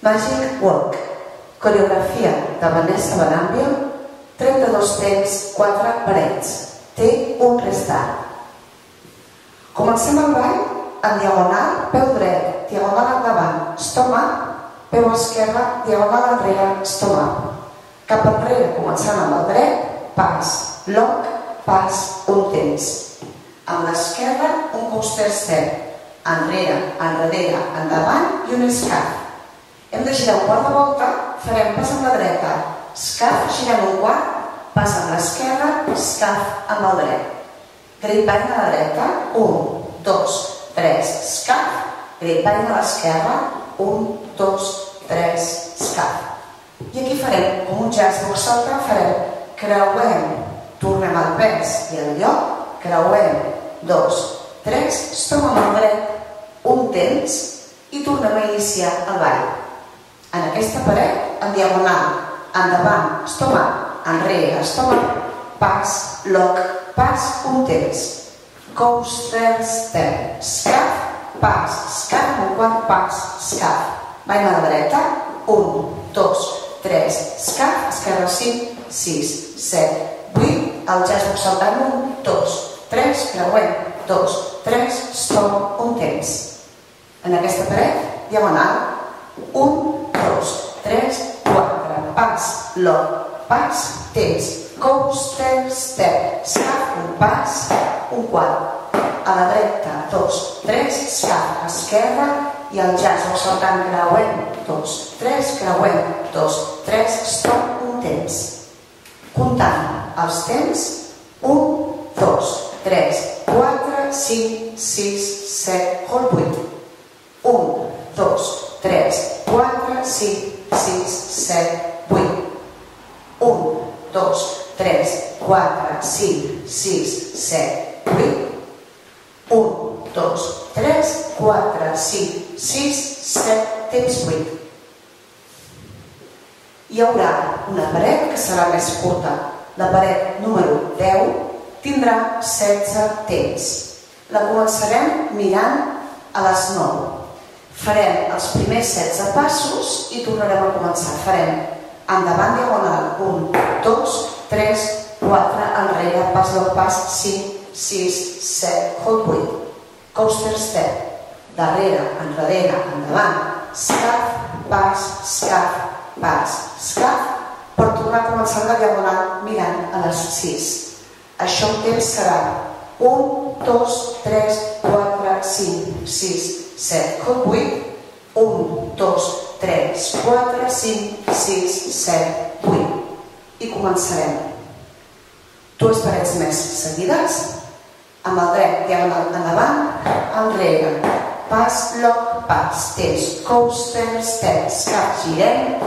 Magic Walk, coreografia de Vanessa Benàmbia, 32 temps, 4 parets. Té un restart. Comencem el ball en diagonal, peu dret, diagonal endavant, estómac, peu esquerre, diagonal enrere, estómac. Cap enrere, començant amb el dret, pas, lock, pas, un temps. Amb l'esquerra, un coaster step, enrere, enrere, endavant i un escaf. Hem de girar un quart de volta, farem pas amb la dreta, escaf, girem un quart, pas amb l'esquerra, escaf amb el dret. Gripany a la dreta, un, dos, tres, escaf, gripany a l'esquerra, un, dos, tres, escaf. I aquí farem com un jazz salta, farem creuem, tornem al pes i al lloc, creuem, dos, tres, som amb el dret, un temps i tornem a iniciar el ball. En aquesta paret, en diagonal, endavant, estómac, enrere, estómac, pas, lock, pas, un temps. Coaster, step, scaf, pas, scaf, un quart pas, scaf. Ball a la dreta, un, dos, tres, scaf, esquerra, cinc, sis, set, vuit, el jazz saltant, un, dos, tres, creuem, dos, tres, stop, un temps. En aquesta paret, diagonal, un, 2, 3, 4, pas, lock, pas, temps, coaster, step, scaf, un pas, un quart. A la dreta, 2, 3, scaf, esquerra i el jazz o saltant creuem, 2, 3, creuem, 2, 3, stop, un temps. Comptant els temps, 1, 2, 3, 4, 5, 6, 7, hold 8. 1, 2, 3, 4, 5, 6, 7, 8. 1, 2, 3, 4, 5, 6, 7, 8. 1, 2, 3, 4, 5, 6, 7, temps 8. Hi haurà una paret que serà més curta. La paret número 10 tindrà 16 temps. La començarem mirant a les 9. Farem els primers 16 passos i tornarem a començar. Farem endavant diagonal, 1, 2, 3, 4, enrere, pas del pas, 5, 6, 7, hold 8. Coaster step, darrere, enrere, endavant, scaf, pas, scaf, pas, scaf, per tornar a començar la diagonal mirant a les 6. Això el temps serà 1, 2, 3, 4, 5, 6, 7, com 8, 1, 2, 3, 4, 5, 6, 7, 8. I començarem. Dues parets més seguides, amb el dret diagonal endavant, enrere, pas, lock, pas, temps, coaster, step, cap, girem,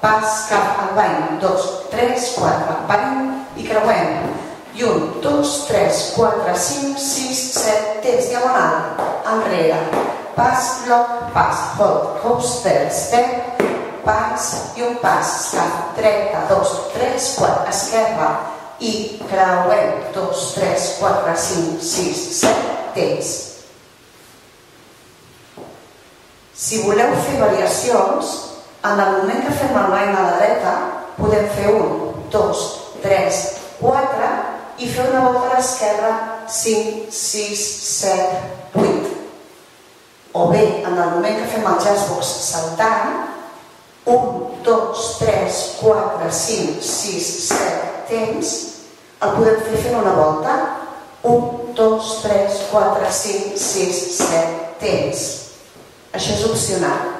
pas, cap, al bany, dos, tres, quatre, bany i creuem. I un, dos, tres, quatre, cinc, sis, set, temps, diagonal, enrere, pas, lock, pas, hold, coaster, step, pas i un pas, escaf, dreta, dos, tres, quatre, esquerra i creuem, dos, tres, quatre, cinc, sis, set, temps. Si voleu fer variacions, en el moment que fem el line a la dreta, podem fer un, dos, tres, quatre i fer una volta a l'esquerra, 5, 6, 7, 8 o bé en el moment que fem el jazzbox saltant 1, 2, 3, 4, 5, 6, 7 temps el podem fer fent una volta. 1, 2, 3, 4, 5, 6, 7 temps això és opcional